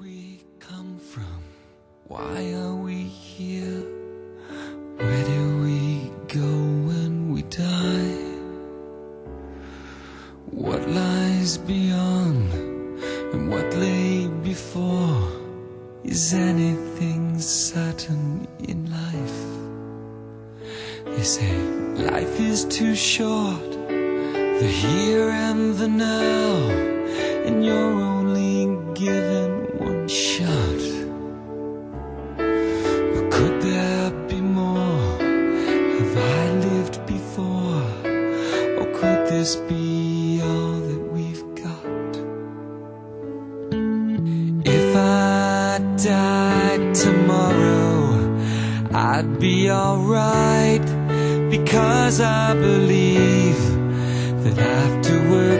we come from? Why are we here? Where do we go when we die? What lies beyond and what lay before? Is anything certain in life? They say life is too short, the here and the now, and you're only given that after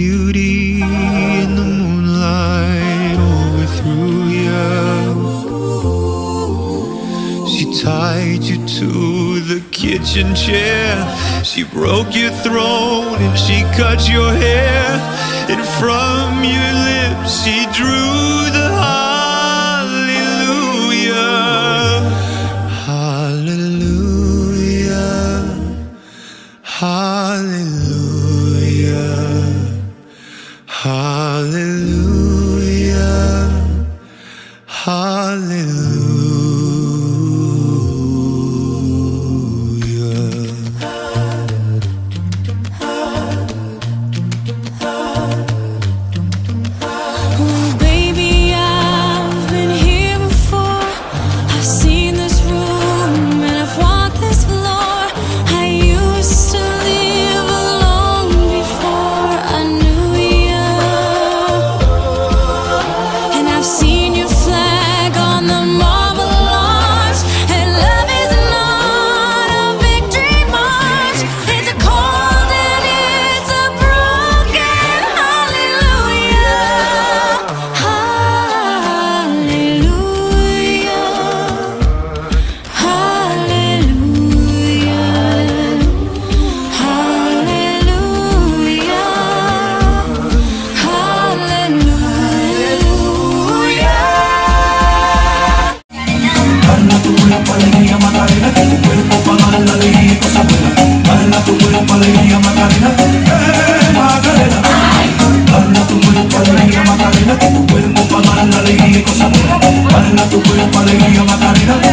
Beauty in the moonlight overthrew you. She tied you to the kitchen chair. She broke your throne and she cut your hair. And from your lips she drew México Zamora, para la tu cuerpo alegría Macarena.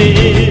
entender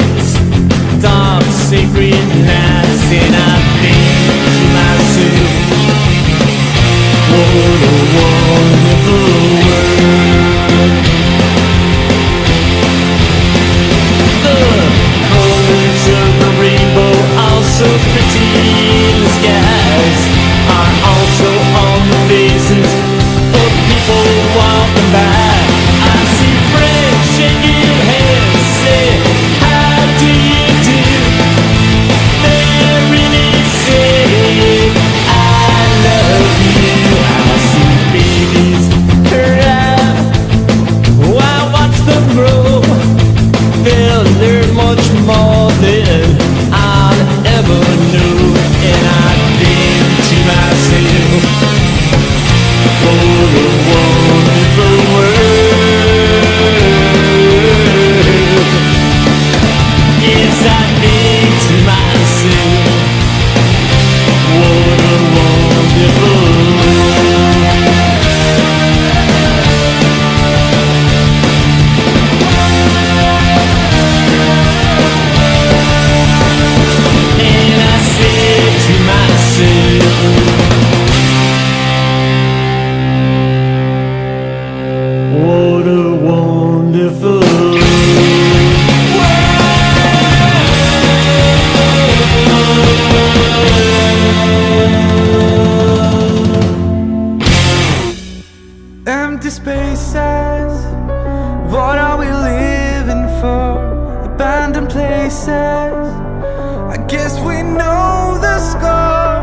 Guess we know the score.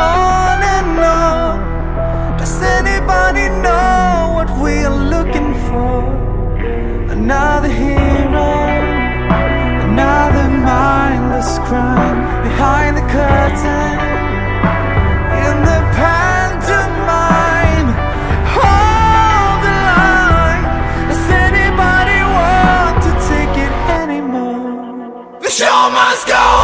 On and on. Does anybody know what we are looking for? Another hero. Another mindless crime. Behind the curtain. show must go on.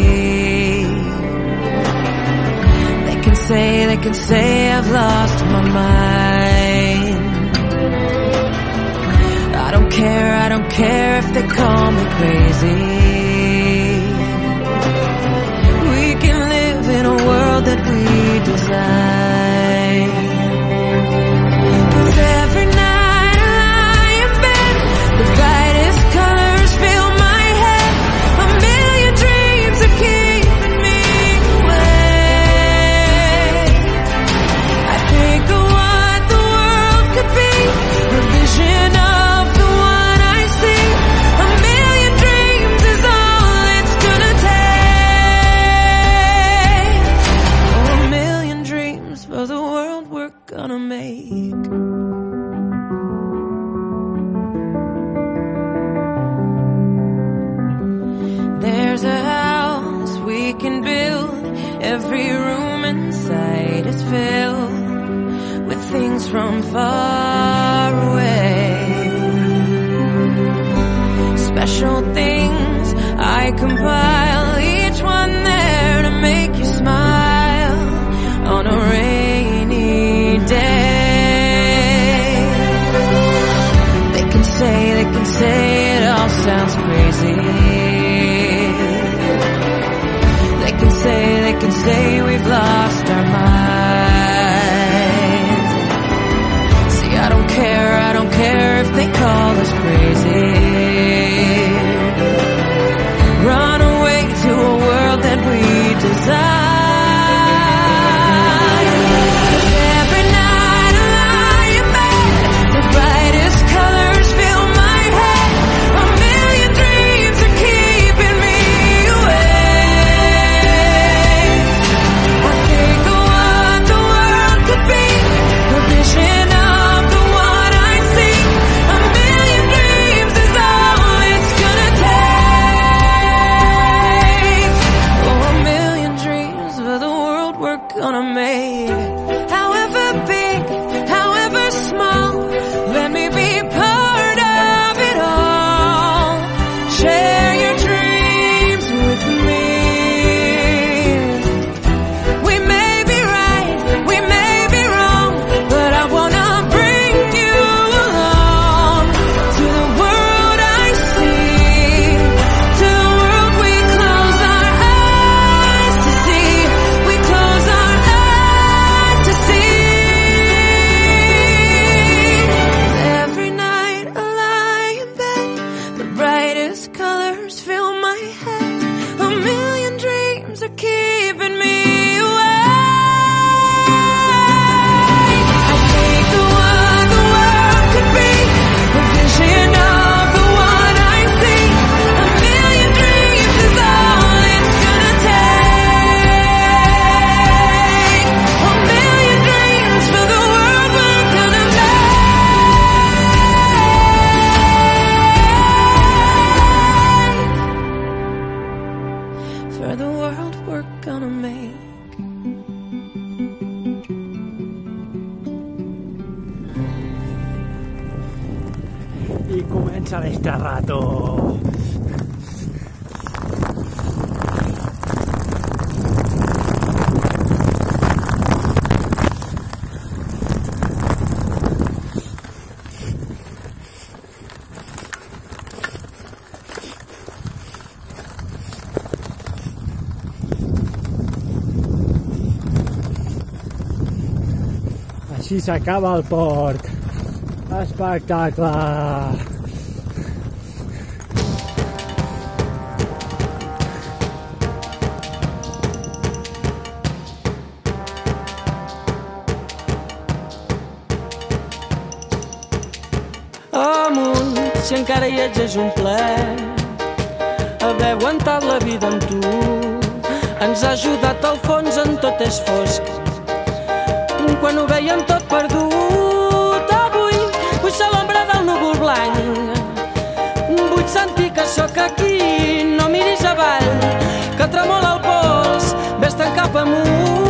say they can say I've lost my mind. I don't care, I don't care if they call me crazy. from far away. Special things I compile, each one there to make you smile on a rainy day. They can say, they can say it all sounds crazy. They can say, they can say call us crazy. si s'acaba el port. Espectacle! Amunt, si encara hi ets és un ple. haver aguantat la vida amb tu. Ens ha ajudat al fons en tot és fosc quan ho veiem tot perdut. Avui vull ser l'ombra del núvol blanc. Vull sentir que sóc aquí, no miris avall, que tremola el pols, vés-te'n cap amunt.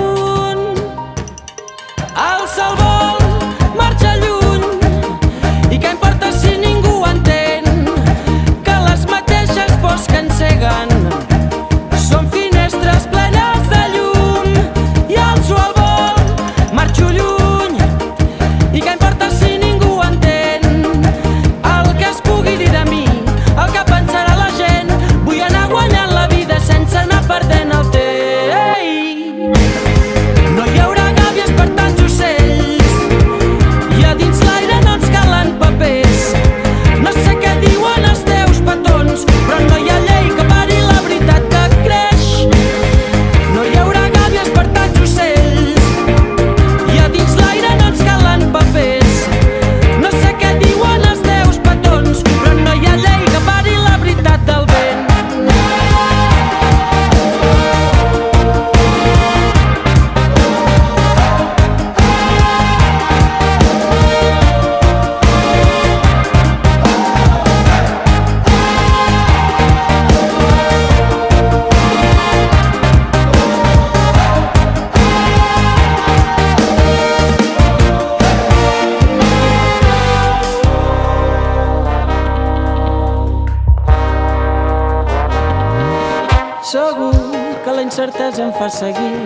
Seguir,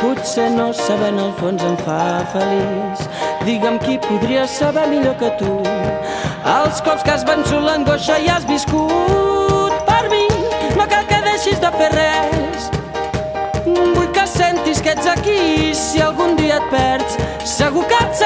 potser no sabent el fons em fa feliç. Digue'm qui podria saber millor que tu els cops que has vençut l'angoixa i has viscut. Per mi no cal que deixis de fer res, vull que sentis que ets aquí si algun dia et perds, segur que et